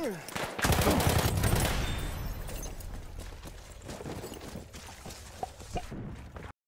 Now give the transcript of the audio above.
Ugh.